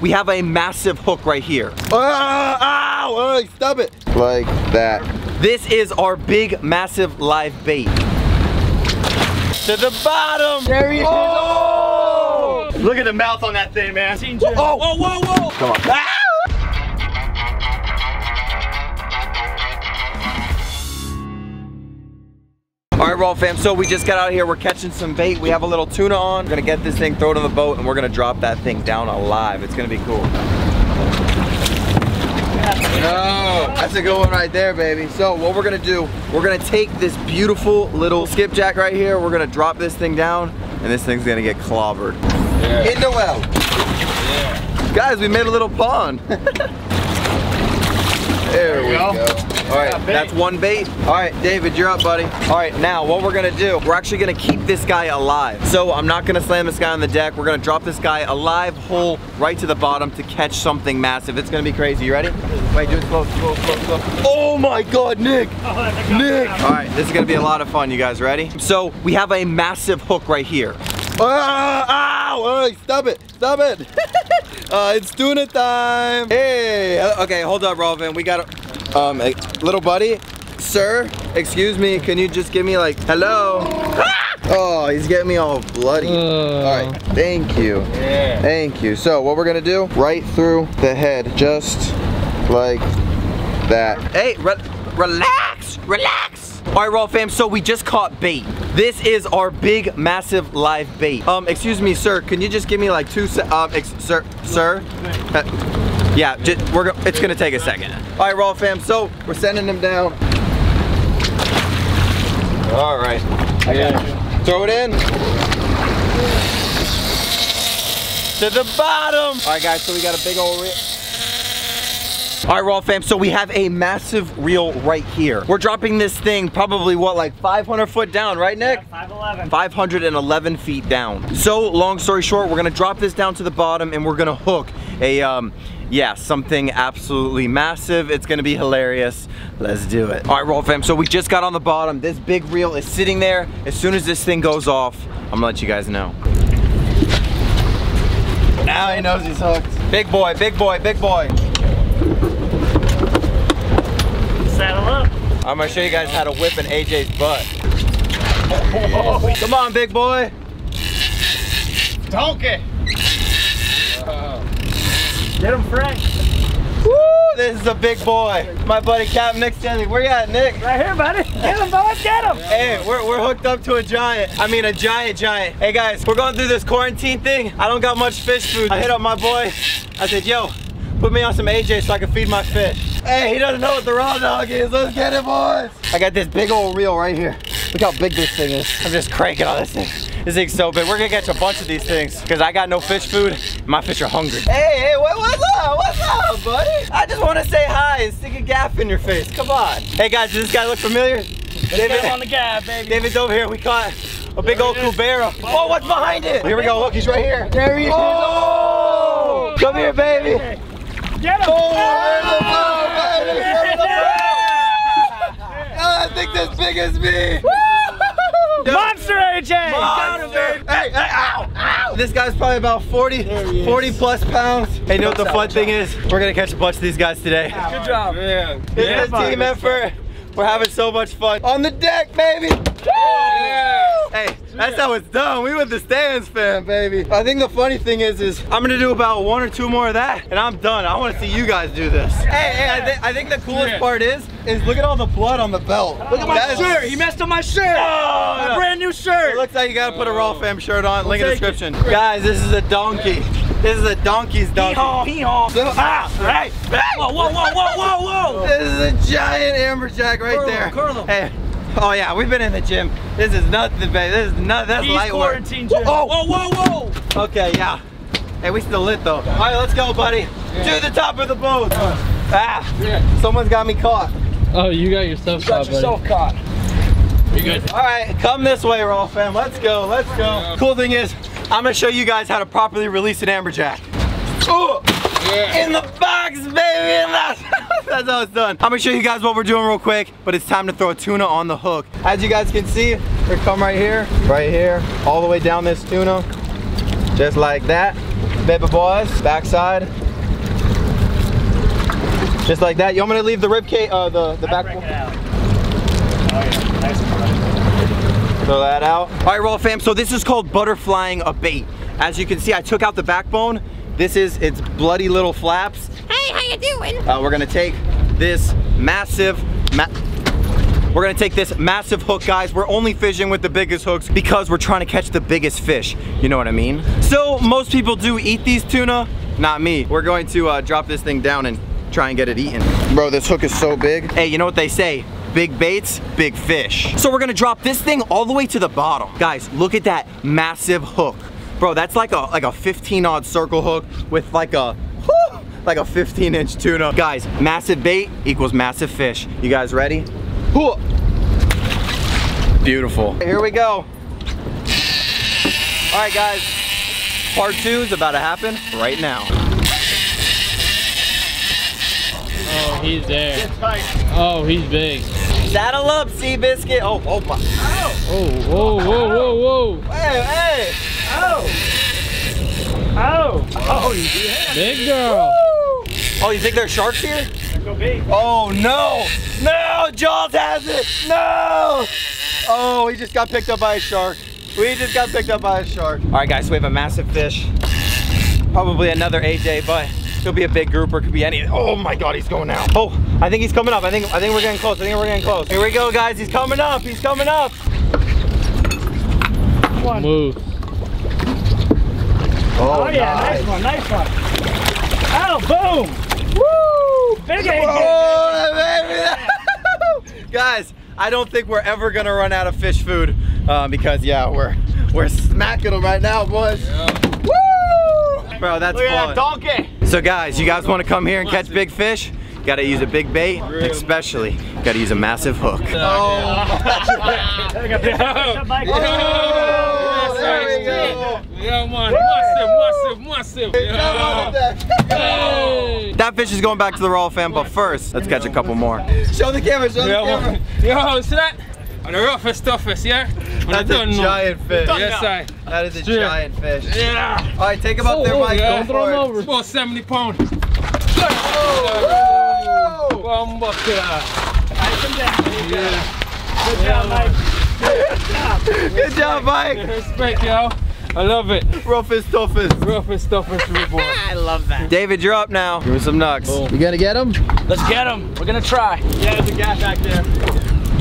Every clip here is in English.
we have a massive hook right here. Ah, ow, oh, stop it. Like that. This is our big, massive live bait. To the bottom. There he is. Oh! Look at the mouth on that thing, man. Oh, whoa, whoa, whoa. Come on. Ah! All right, Raw fam, so we just got out of here. We're catching some bait. We have a little tuna on. We're gonna get this thing, throw it on the boat, and we're gonna drop that thing down alive. It's gonna be cool. No, that's a good one right there, baby. So what we're gonna do, we're gonna take this beautiful little skipjack right here. We're gonna drop this thing down, and this thing's gonna get clobbered. In the well. Guys, we made a little pond. there we go. All right, that's one bait. All right, David, you're up, buddy. All right, now what we're gonna do, we're actually gonna keep this guy alive. So I'm not gonna slam this guy on the deck. We're gonna drop this guy alive whole right to the bottom to catch something massive. It's gonna be crazy. You ready? Wait, do it slow, slow, slow, slow. Oh my God, Nick! Nick! All right, this is gonna be a lot of fun. You guys ready? So we have a massive hook right here. Ah, ow, oh, stop it, stop it. uh, it's tuna time. Hey, uh, okay, hold up, Robin. We got a, um, a little buddy. Sir, excuse me, can you just give me like, hello? Oh, he's getting me all bloody. All right, thank you. Yeah. Thank you. So what we're gonna do, right through the head, just like that. Hey, re relax, relax. All right, Raw fam, so we just caught bait. This is our big, massive live bait. Um, excuse me, sir, can you just give me like two, se um, ex sir, sir? Yeah, just, we're it's gonna take a second. All right, Raw fam, so we're sending them down. All right, Yeah. throw it in. To the bottom. All right, guys, so we got a big old reel. All right, Raw fam, so we have a massive reel right here. We're dropping this thing probably, what, like 500 foot down, right, Nick? 5'11. 511 feet down. So, long story short, we're gonna drop this down to the bottom and we're gonna hook a, um, yeah, something absolutely massive. It's gonna be hilarious. Let's do it. All right, Raw fam, so we just got on the bottom. This big reel is sitting there. As soon as this thing goes off, I'm gonna let you guys know. Now he knows he's hooked. Big boy, big boy, big boy. Saddle up. I'm gonna show you guys how to whip an AJ's butt. Come on, big boy. Donkey. Get him, Frank. Woo, this is a big boy. My buddy Captain Nick Stanczyk. Where you at, Nick? Right here, buddy. Get him, bud. Get him. Hey, we're, we're hooked up to a giant. I mean, a giant giant. Hey guys, we're going through this quarantine thing. I don't got much fish food. I hit up my boy. I said, yo, put me on some AJ so I can feed my fish. Hey, he doesn't know what the raw dog is. Let's get it, boys. I got this big old reel right here. Look how big this thing is. I'm just cranking on this thing. This thing's so big. We're gonna catch a bunch of these things because I got no fish food. My fish are hungry. Hey, hey, what, what's up? What's up, buddy? I just want to say hi and stick a gaff in your face. Come on. Hey guys, does this guy look familiar? Him on the gab, baby. David's over here. We caught a big old cubera. Oh, what's behind it? Here we go. Look, he's right here. There he is. Oh! Come here, baby. Get him. Oh, oh, there's the boat, baby. There's the boat. Oh, I think that's big as me. Monster AJ. Monster. Hey, hey, ow, ow. This guy's probably about 40, 40 plus pounds. Hey, you know what the fun thing is? We're gonna catch a bunch of these guys today. Good job. This Yeah, is a team effort. We're having so much fun. On the deck, baby. Yeah. Hey, that's how it's done. We with the stands, fam, baby. I think the funny thing is, is I'm gonna do about one or two more of that, and I'm done. I want to see you guys do this. Hey, hey, I, thi- I think the coolest part is, is look at all the blood on the belt. Look at my That is- shirt. He messed up my shirt. Oh, my brand new shirt. It looks like you gotta put a Raw Fam shirt on. Link in the take it. description. Guys, this is a donkey. This is a donkey's donkey. Hee-haw, hee-haw. So- Ah, right. Whoa, whoa, whoa, whoa, whoa, whoa. This is a giant amberjack right Curl there. curl him. Hey. Oh yeah, we've been in the gym. This is nothing, baby. This is not. That's He's light work. quarantine, gym. Oh, Whoa, whoa, whoa. Okay, yeah. Hey, we still lit though. All right, let's go, buddy. To the top of the boat. Ah, someone's got me caught. Oh, you got yourself Got caught, buddy. yourself caught. You're good. All right, come this way, Raw fam. Let's go, let's go. Cool thing is, I'm gonna show you guys how to properly release an amberjack. Ooh, In the box, baby. And that's, that's how it's done. I'm gonna show you guys what we're doing real quick, but it's time to throw a tuna on the hook. As you guys can see, we come right here, right here, all the way down this tuna, just like that. Baby boys, backside. Just like that. You want me to leave the rib cage, uh, the, the back? Break it out. Oh yeah, nice. Throw that out. All right, Raw fam. So this is called butterflying a bait. As you can see, I took out the backbone. This is its bloody little flaps. How you doing? Uh, we're gonna take this massive, ma we're gonna take this massive hook, guys. We're only fishing with the biggest hooks because we're trying to catch the biggest fish. You know what I mean? So most people do eat these tuna, not me. We're going to uh, drop this thing down and try and get it eaten. Bro, this hook is so big. Hey, you know what they say? Big baits, big fish. So we're gonna drop this thing all the way to the bottom. Guys, look at that massive hook. Bro, that's like a like a 15 odd circle hook with like a like a 15 inch tuna. Guys, massive bait equals massive fish. You guys ready? Whew. Beautiful. Here we go. All right, guys. Part two is about to happen right now. Oh, he's there. Oh, he's big. Saddle up, Seabiscuit. Oh, oh my. Oh, whoa, whoa, whoa, oh. whoa. Hey, hey. Oh! Oh, you do have Big girl. Oh, you think there's sharks here? to go big. Oh no! No! Jaws has it! No! Oh, he just got picked up by a shark. We just got picked up by a shark. All right, guys, so we have a massive fish. Probably another AJ, but could be a big grouper, could be any. Oh my God, he's going out. Oh, I think he's coming up. I think I think we're getting close. I think we're getting close. Here we go, guys. He's coming up. He's coming up. Move. Oh, yeah, nice one, nice one. Oh, boom! Woo! Big Oh, baby. guys, I don't think we're ever gonna run out of fish food uh, because yeah, we're we're smacking them right now, boys. Woo! Bro, that's Look at that donkey. So guys, you guys want to come here and catch big fish? Gotta use a big bait, especially gotta use a massive hook. Oh, Take a big fish up, Mike. Oh, there we go. Yeah, man. Massive, massive, massive. Yeah. Hey. That fish is going back to the raw fam, but first, let's catch a couple more. Show the camera, show the Yeah, camera. man. Yo, see that? On the roughest, toughest, yeah? On That's the a done now. giant fish. Yes, I. That is a Straight. giant fish. Yeah. All right, take him up there, Oh, Mike. yeah. Go for it. It's about 70 pounds. Woo! One bucket. Nice and down. Yeah. Good job, Mike. Good job, Mike. Respect, yo. I love it. Roughest, toughest. Roughest, toughest, rude boy. I love that. David, you're up now. Give me some nucks. You gonna get him? Let's get him. We're gonna try. Yeah, there's a gap back there.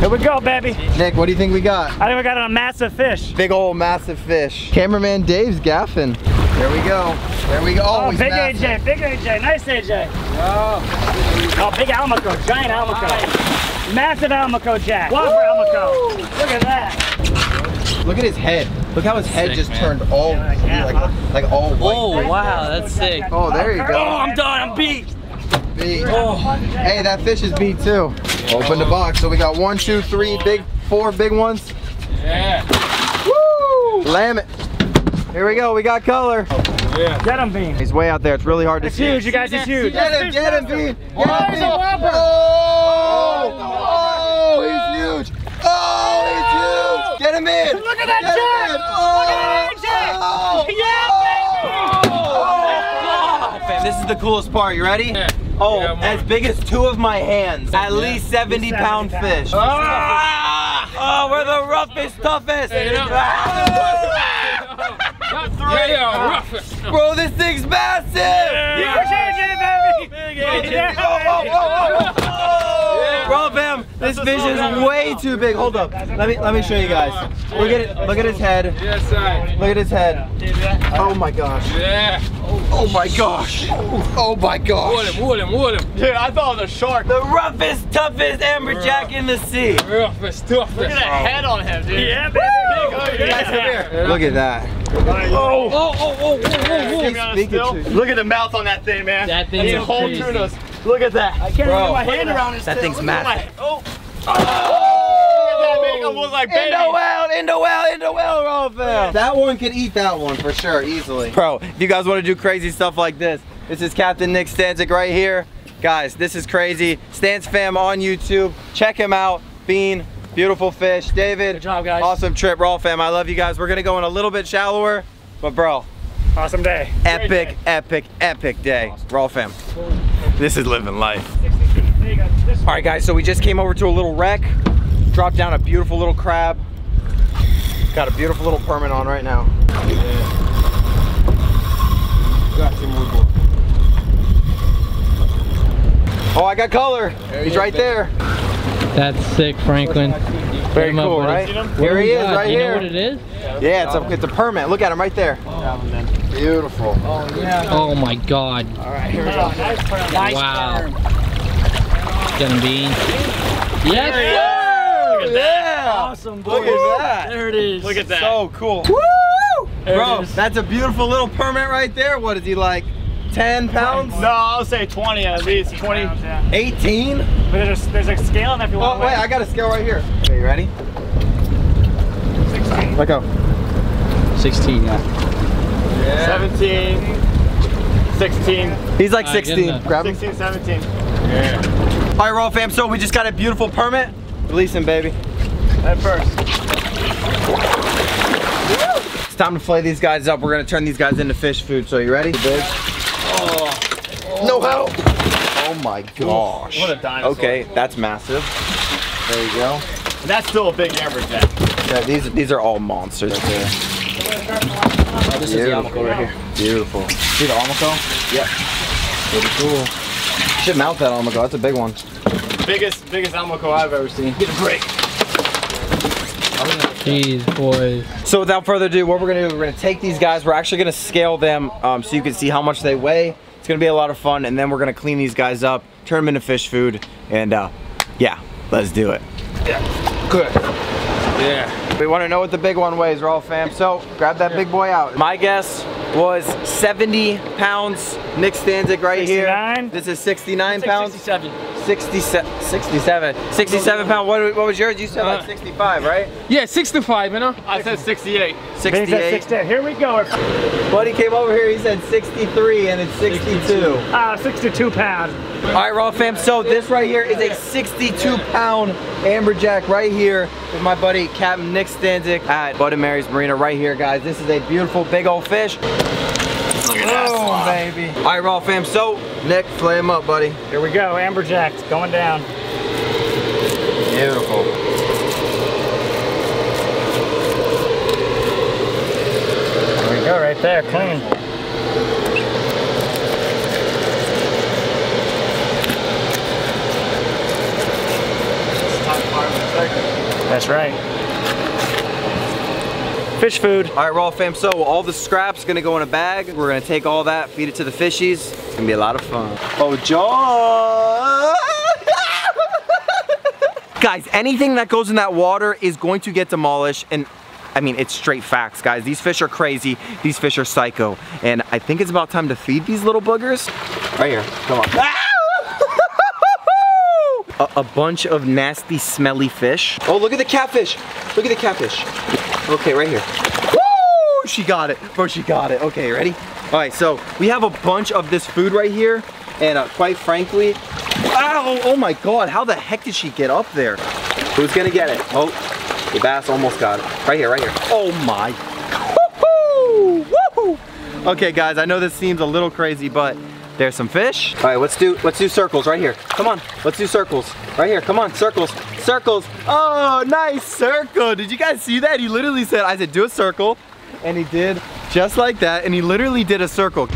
Here we go, baby. Nick, what do you think we got? I think we got a massive fish. Big old massive fish. Cameraman Dave's gaffing. There we go. There we go. Oh, Oh, big massive. AJ, big AJ, nice AJ. Oh, big Almaco, giant Almaco. Massive Almaco jack. Whopper Almaco. Look at that. Look at his head. Look how his head Sick, just man. turned all Yeah, like, like all white. Oh, wow, that's sick. Oh, there you go. Oh. I'm done, I'm beat. Beat. Oh. Hey, that fish is beat too. Open the box. So we got one, two, three, big, four big ones. Yeah. Woo! Lam it. Here we go. We got color. Yeah. Get him, Bean. He's way out there. It's really hard to It's see. huge, you guys, it's huge. Get him, get him, Bean. Get Oh, him, he's Bean. Oh, oh, he's huge. Oh, he's huge. Get him in. Look at that Get him jack. in. Look at that jack. Oh, Yeah, baby. Oh, fam, this is the coolest part. You ready? Yeah. Oh, Yeah, as big as two of my hands. At Yeah. least 70 70 pound pounds. fish. Ah! Oh, we're the roughest, toughest. Hey, you know- Ah! Yeah, yeah. Bro, this thing's massive. Huge AJ, baby. Yeah, Oh, oh, oh, oh, oh. Yeah. Bro, fam, this fish is way too big. Hold up. Let me let me show you guys. Look at it. Look at his head. Yes, I. Look at his head. Oh my gosh. Yeah. Oh my gosh. Oh my Hold gosh. him, hold him, hold him. Dude, I thought it was a shark. The roughest, toughest amberjack in the sea. Roughest, toughest. Look at that head on him, dude. Yeah, baby. Guys, come here. Look at that. Oh, Oh, oh, oh, oh, oh, Give me on a Speak it still. to- Look at the mouth on that thing, man. That thing That's is a whole crazy. tunas. Look at that. I can't Bro, even get my hand at around his That tail. thing's Look massive. my- Oh. Oh! Look like In the well, in the well, in the well, Raw fam. That one could eat that one for sure, easily. Bro, if you guys want to do crazy stuff like this, this is Captain Nick Stanczyk right here. Guys, this is crazy. Stance fam on YouTube. Check him out. Bean, beautiful fish. David, Good job, guys. awesome trip. Raw fam, I love you guys. We're gonna go in a little bit shallower, but bro, Awesome day. Epic, epic, epic day. Raw fam. This is living life. 60 feet. There you go. This All right, guys, so we just came over to a little wreck, dropped down a beautiful little crab. Got a beautiful little permit on right now. Oh, I got color. He's right there. That's sick, Franklin. Very him up, cool, right? Seen him? What Here he is, got? right you here. know what it is? Yeah, it's a, it's a permit. Look at him right there. Beautiful. Oh, oh my god. All right, here we go. Oh, nice Wow. turn. Gonna be. Yes, There he sir! Look at that. Yeah. Awesome, Look at that. There it is. Look at that. So cool. Woo! There Bro, that's a beautiful little permit right there. What is he like? 10 pounds? No, I'll say 20 at least. 20. 18? But there's, there's a scale on there if you Oh, want to wait, I got a scale right here. Okay, you ready? 16. Let go. 16, yeah. 17. 16. He's like All right, good 16. enough. Grab him. 16, 17. Yeah. All right, Raw fam, so we just got a beautiful permit. Release him, baby. At first. It's time to flay these guys up. We're gonna turn these guys into fish food. So you ready? Big. Oh. No help. Oh my gosh. What a dinosaur. Okay, that's massive. There you go. And that's still a big amberjack. Yeah, these these are all monsters. Right there. this is the Almaco right here. Beautiful. See the Almaco? Yep. Pretty cool. Should mount that Almaco. That's a big one. Biggest, biggest Almaco I've ever seen. Get a break. Jeez, boys. So without further ado, what we're gonna do, we're gonna take these guys, we're actually gonna scale them um, so you can see how much they weigh. It's gonna be a lot of fun, and then we're gonna clean these guys up, turn them into fish food, and uh, yeah, let's do it. Yeah, good. Yeah. We wanna know what the big one weighs, Raw fam. So grab that big boy out. My guess was 70 pounds. Nick Stanczyk right 69? here. This is 69 pounds. 67. 67, 67, 67 pound. What, what was yours? You said like 65, right? Yeah, 65, you know? I said 68. Vinny said 68. 68. Here we go. Buddy came over here, he said 63 and it's 62. Ah, 62 pounds. All right, Raw fam, so this right here is a 62 pound amberjack right here with my buddy Captain Nick Stanczyk at Bud and Mary's Marina right here, guys. This is a beautiful big old fish. Look at that, baby. All right, Raw fam, so Nick, flay him up, buddy. Here we go. Amberjacks going down. Beautiful. There we go, right there, clean. That's right. Fish food. All right, Raw fam, so all the scraps gonna go in a bag. We're gonna take all that, feed it to the fishies. It's gonna be a lot of fun. Oh, John! guys, anything that goes in that water is going to get demolished and I mean, it's straight facts, guys. These fish are crazy. These fish are psycho. And I think it's about time to feed these little boogers. Right here, come on. Ah! A, a bunch of nasty, smelly fish. Oh, look at the catfish. Look at the catfish. Okay, right here. Woo! She got it. Bro, she got it. Okay, ready? All right, so we have a bunch of this food right here. And uh, quite frankly, ow, oh my God, how the heck did she get up there? Who's gonna get it? Oh, the bass almost got it. Right here, right here. Oh my. Woohoo! Woohoo! Okay, guys, I know this seems a little crazy, but there's some fish. All right, let's do let's do circles right here. Come on, let's do circles. Right here, come on, circles, circles. Oh, nice circle. Did you guys see that? He literally said, I said, do a circle. And he did just like that, and he literally did a circle.